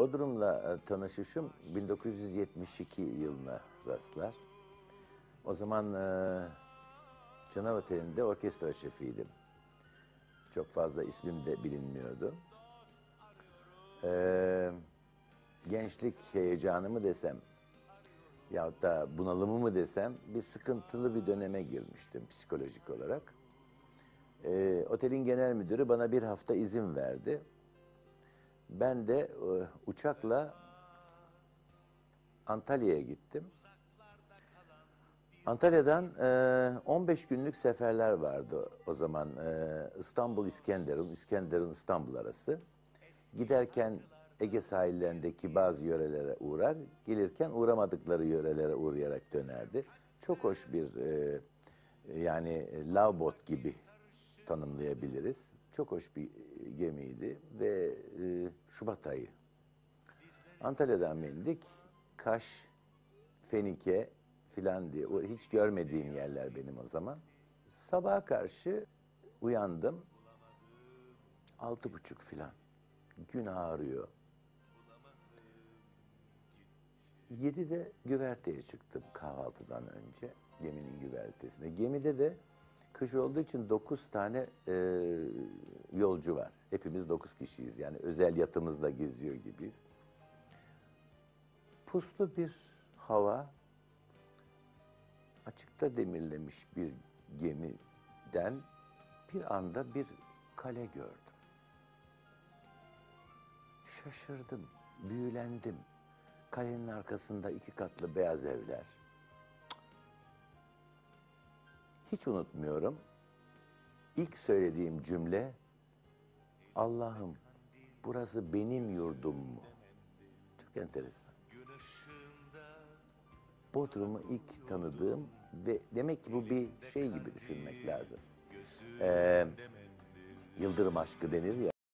Bodrum'la e, tanışışım 1972 yılına rastlar. O zaman e, Çınar Oteli'nde orkestra şefiydim. Çok fazla ismim de bilinmiyordu. E, gençlik heyecanı mı desem yahut da bunalımı mı desem bir sıkıntılı bir döneme girmiştim psikolojik olarak. E, otelin genel müdürü bana bir hafta izin verdi. Ben de e, uçakla Antalya'ya gittim. Antalya'dan e, 15 günlük seferler vardı o zaman e, İstanbul İskenderun, İskenderun İstanbul arası. Giderken Ege sahillerindeki bazı yörelere uğrar, gelirken uğramadıkları yörelere uğrayarak dönerdi. Çok hoş bir e, yani love boat gibi tanımlayabiliriz. Çok hoş bir gemiydi ve e, Şubat ayı. Antalya'dan bindik. Kaş, Fenike filan diye o hiç görmediğim yerler benim o zaman. Sabaha karşı uyandım. Altı buçuk filan. Gün ağrıyor. Yedide güverteye çıktım kahvaltıdan önce. Geminin güvertesine. Gemide de kış olduğu için dokuz tane e, yolcu var. Hepimiz dokuz kişiyiz. Yani özel yatımızla geziyor gibiyiz. Puslu bir hava, açıkta demirlemiş bir gemiden bir anda bir kale gördüm. Şaşırdım, büyülendim. Kalenin arkasında iki katlı beyaz evler. Hiç unutmuyorum. İlk söylediğim cümle Allah'ım burası benim yurdum mu? Çok enteresan. Bodrum'u ilk tanıdığım ve demek ki bu bir şey gibi düşünmek lazım. Ee, Yıldırım aşkı denir ya.